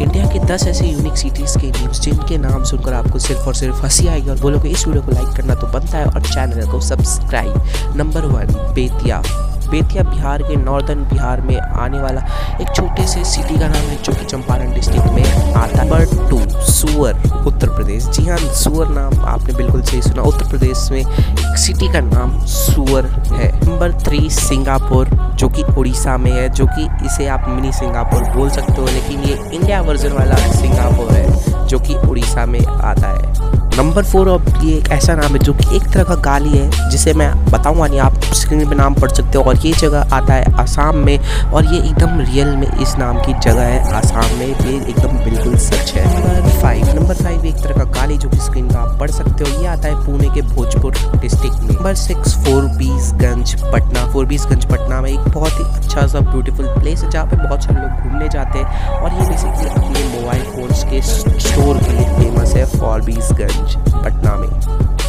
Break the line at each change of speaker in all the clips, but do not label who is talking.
India के 10 ऐसे unique cities के नेम्स जिनके नाम सुनकर आपको सिर्फ़ और सिर्फ़ हँसी आएगी और बोलोगे, इस वीडियो को लाइक करना तो बनता है और चैनल को subscribe number one Bettiah. Bettiah Bihar के नॉर्दर्न बिहार में आने वाला एक छोटे से सिटी का नाम है जो कि चंपारण डिस्ट्रिक्ट में आता नंबर टू सुअर, उत्तर प्रदेश। जी हाँ सुअर नाम आपने बिल्कुल सही सुना। उत्तर प्रदेश में एक सिटी का नाम सुअर है। नंबर थ्री सिंगापुर, जो कि उड़ीसा में है, जो कि इसे आप मिनी सिंगापुर बोल सकते हो, लेकिन ये इंडिया वर्जन वाला सिंगापुर है, जो कि उड़ीसा में आता है। नंबर फोर और ये एक ऐसा नाम है, जो कि एक तरह का गाली है, जिसे मैं बताऊँगा नहीं, आप स्क्रीन पे नाम पढ़ सकते हो, और ये जगह आता है आसाम में, और ये एकदम रियल में इस नाम की जगह है, आसाम में। ये एकदम बिल्कुल सच है। पढ़ सकते हो। ये आता है पुणे के भोजपुर डिस्ट्रिक्ट में। नंबर सिक्स फोरबीसगंज पटना फोरबीसगंज पटना में एक बहुत ही अच्छा सा ब्यूटीफुल प्लेस है, जहाँ पे बहुत सारे लोग घूमने जाते हैं। और ये बेसिकली अपने मोबाइल फोन्स के स्टोर के लिए फ़ेमस है फॉरबीसगंज पटना में।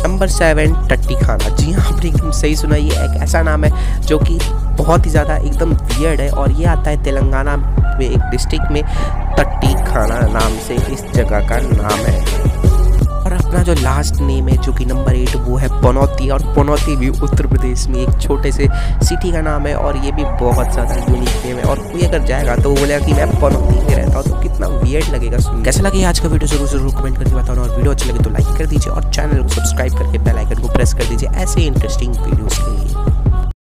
नंबर सेवन टट्टी खाना जी हाँ आपने एकदम सही सुना, ये एक ऐसा नाम है जो कि बहुत ही ज़्यादा एकदम वियर्ड है। और ये आता है तेलंगाना में एक डिस्ट्रिक्ट में टट्टी खाना नाम से इस जगह का नाम है। अपना जो लास्ट नेम है, जो कि नंबर एट वो है पनौती और पनौती भी उत्तर प्रदेश में एक छोटे से सिटी का नाम है और ये भी बहुत ज़्यादा यूनिक नेम है। और कोई अगर जाएगा तो वो बोलेगा कि मैं पनौती में रहता हूँ तो कितना वियर्ड लगेगा सुन कैसा लगे आज का वीडियो ज़रूर ज़रूर कमेंट करके बताना और वीडियो अच्छा लगे तो लाइक कर दीजिए और चैनल को सब्सक्राइब करके बेलाइकन को प्रेस कर दीजिए। ऐसे इंटरेस्टिंग वीडियोज़ के लिए।